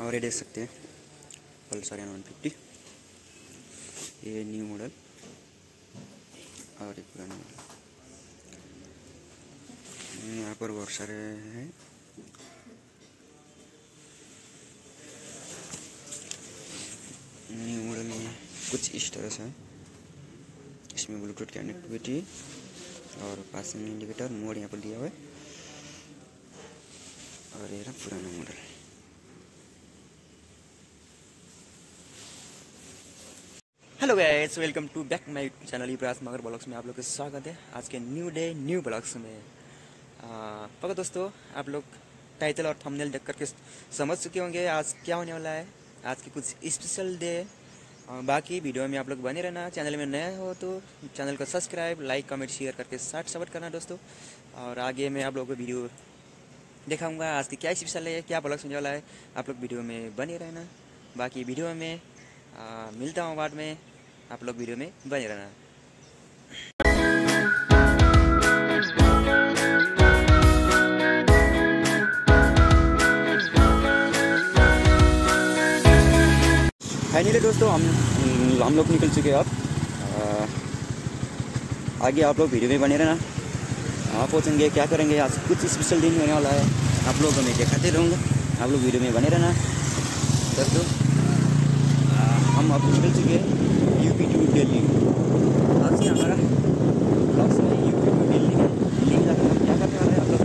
और ये देख सकते हैं। पल्सर एन वन फिफ्टी ये न्यू मॉडल और एक पुराना मॉडल यहाँ पर बहुत सारे हैं। न्यू मॉडल में कुछ इस तरह से। है इसमें ब्लूटूथ कनेक्टिविटी और पासिंग इंडिकेटर मोड यहाँ पर दिया हुआ है। और ये रहा पुराना model hello guys welcome to back my channel इब्रास मगर ब्लॉग्स में आप लोग का स्वागत है। आज के न्यू डे न्यू ब्लॉग्स में। पका दोस्तों आप लोग टाइटल और थंबनेल देख करके समझ चुके होंगे आज क्या होने वाला है। आज की कुछ स्पेशल डे बाकी वीडियो में आप लोग बने रहना। चैनल में नए हो तो चैनल को सब्सक्राइब लाइक कमेंट शेयर करके साथ सपोर्ट करना दोस्तों। और आगे मैं आप लोगों को वीडियो दिखाऊँगा आज की क्या स्पेशल है क्या ब्लॉग्स होने वाला है। आप लोग वीडियो में बने रहना। बाकी वीडियो में आ, मिलता हूँ बाद में। आप लोग वीडियो में बने रहना। फाइनली दोस्तों, हम हम लोग निकल चुके हैं अब। आगे आप लोग वीडियो में बने रहना। आप पहुँचेंगे क्या करेंगे? आज कुछ स्पेशल दिन होने वाला है। आप लोग मैं दिखाते रहूँगा। आप लोग वीडियो में बने रहना। दोस्तों हम अब निकल चुके हैं। UP to Delhi. आज से हमारा ब्लॉग्स में यूपी टू दिल्ली? है दिल्ली जाकर क्या करने वाले आप लोग?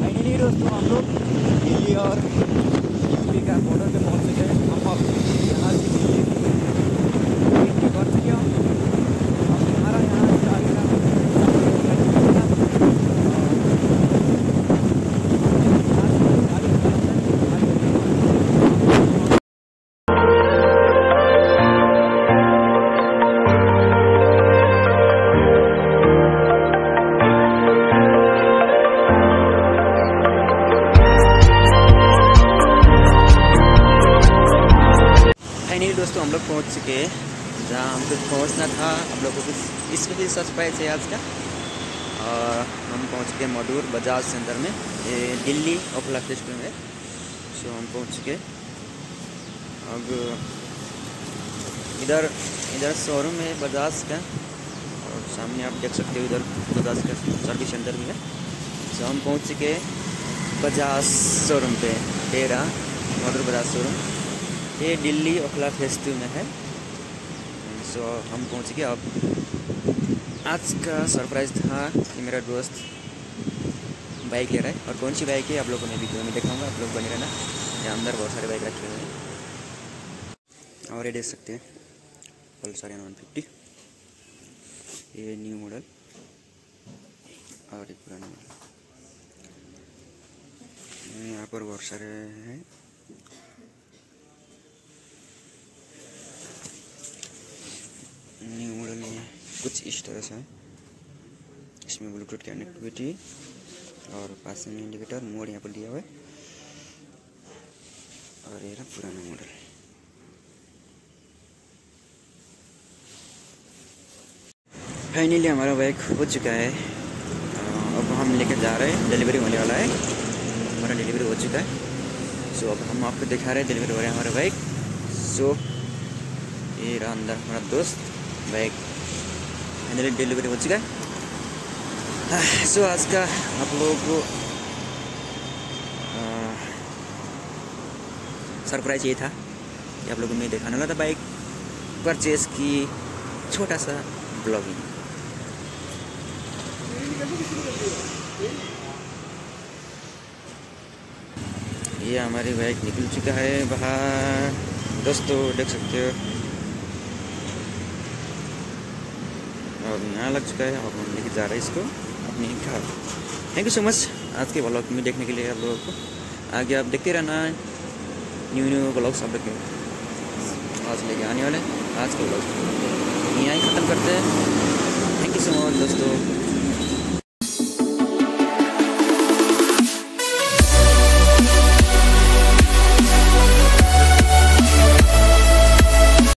फाइनली दोस्तों हम लोग दिल्ली और फाइनली दोस्तों हम लोग पहुँच चुके हैं, जहाँ हमको पहुँचना था। हम लोग को कुछ स्पेशली सरप्राइज़ है आज का। और हम पहुँच गए मधुर बजाज सेंटर में, ये दिल्ली ओखला फेस्टिवल में। सो हम पहुँच चुके अब इधर इधर शोरूम है बजाज का। और सामने आप देख सकते हो इधर बजाज का सर्विस सेंटर भी है। सो हम पहुँच चुके बजाज शोरूम पे, डेरा, मधुर बजाज शोरूम ये दिल्ली ओखला फेस्टिव में है। सो हम पहुँच गए। अब आज का सरप्राइज़ था कि मेरा दोस्त बाइक ले रहा है। और कौन सी बाइक है, आप लोगों को मैं वीडियो में दिखाऊँगा। आप लोग बने रहना। यहाँ अंदर बहुत सारे बाइक रखे हुए हैं। और ये देख सकते हैं। पल्सर एन वन फिफ्टी ये न्यू मॉडल और एक पुराना मॉडल यहाँ पर बहुत सारे हैं। न्यू मॉडल में कुछ इस तरह से है। इसमें ब्लूटूथ कनेक्टिविटी और पासिंग इंडिकेटर मोड यहाँ पर दिया हुआ है। और ये रहा पुराना मॉडल फाइनली हमारा बाइक हो चुका है। अब हम लेकर जा रहे हैं। डिलीवरी होने वाला है। हमारा डिलीवरी हो चुका है। सो अब हम आपको दिखा रहे हैं डिलीवरी हो रहा है हमारा बाइक सो ये रहा अंदर हमारा दोस्त। बाइक फाइनली डिलीवरी हो चुका है सो आज का आप लोगों को सरप्राइज़ ये था कि आप लोगों को मैं दिखाने वाला था बाइक परचेज की छोटा सा ब्लॉगिंग ये हमारी बाइक निकल चुका है बाहर। दोस्तों, देख सकते हो। और यहाँ लग चुका है और हम लेके जा रहे हैं इसको अपने घर। थैंक यू सो मच आज के ब्लॉग में देखने के लिए आप लोगों को। आगे आप देखते रहना। न्यू न्यू ब्लॉग्स आप लोग आज लेके आने वाले आज के ब्लॉग यहीं ख़त्म करते हैं। थैंक यू सो मच दोस्तों।